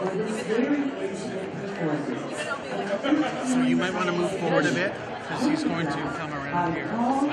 So you might want to move forward a bit because he's going to come around here. call